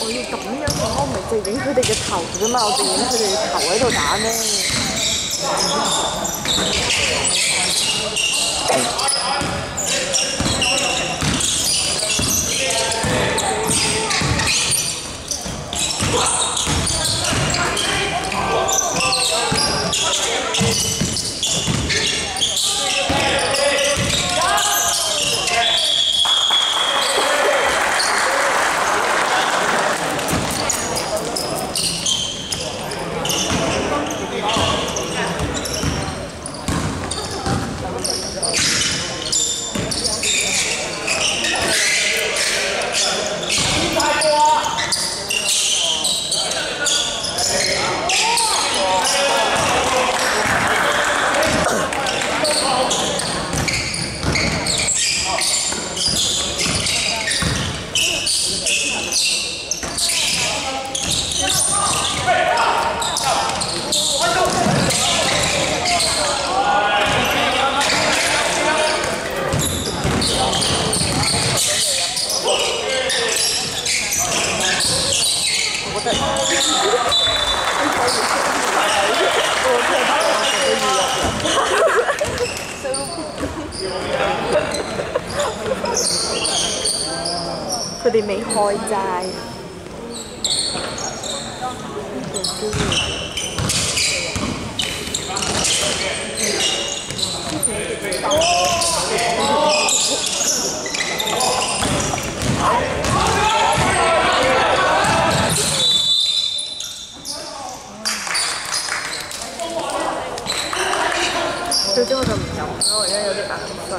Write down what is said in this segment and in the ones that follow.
我要咁樣嘅，我唔係淨影佢哋嘅頭啫嘛，我淨影佢哋嘅頭喺度打咩？佢哋未開齋終我就唔飲啦，我而家有啲眼瞓。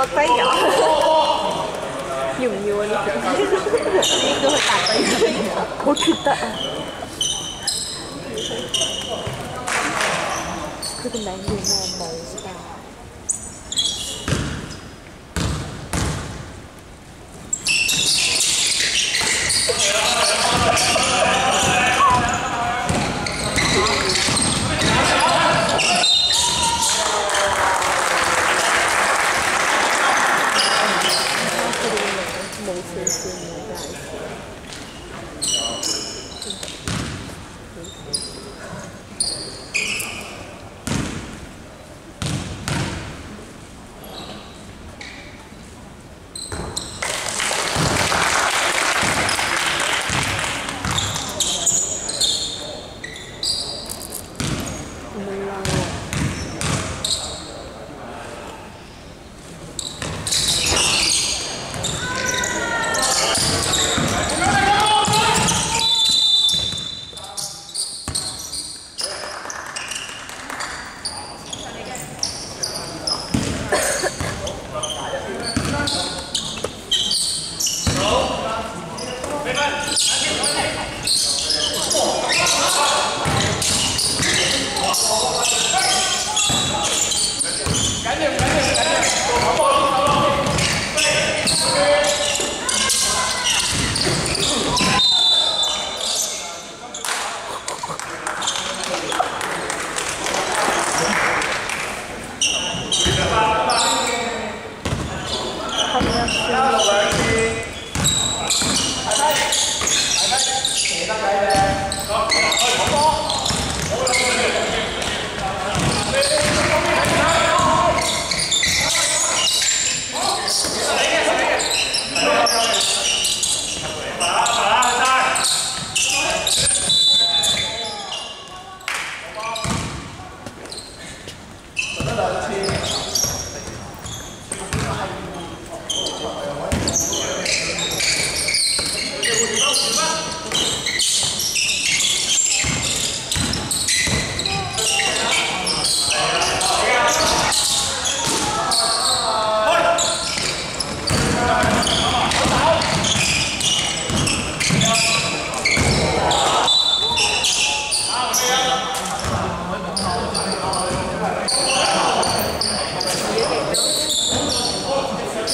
落低㗎？要唔要啊？呢隻應該去大低好缺德啊！佢个名叫咩冇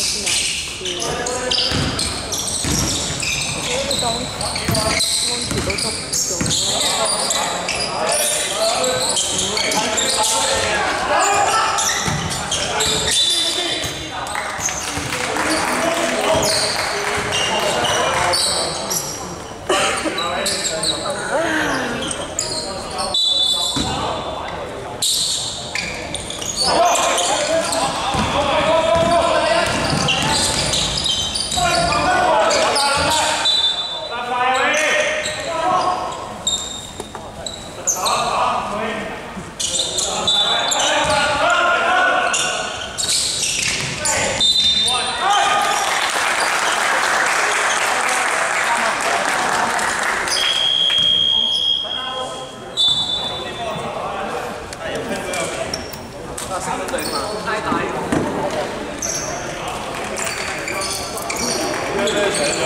等一下再去买吃。这东西问题都差不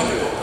冰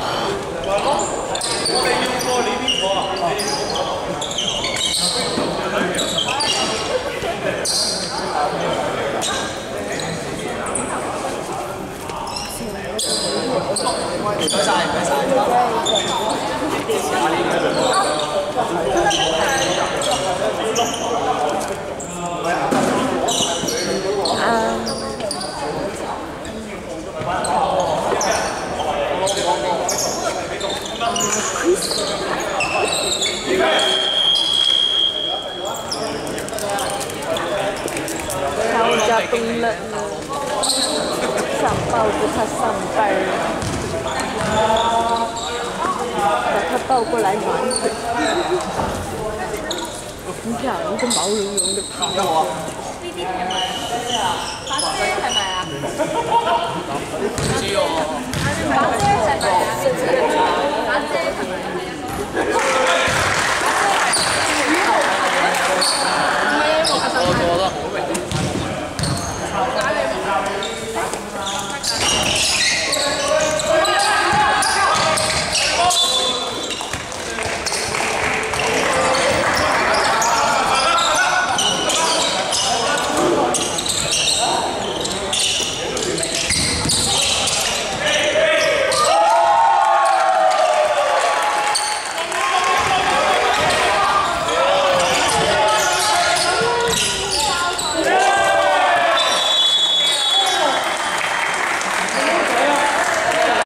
上报着他上班，把他抱过来暖嘴。你看，一个毛茸茸的屁股。弟弟係咪？係啊，把姐係咪啊？把姐係咪啊？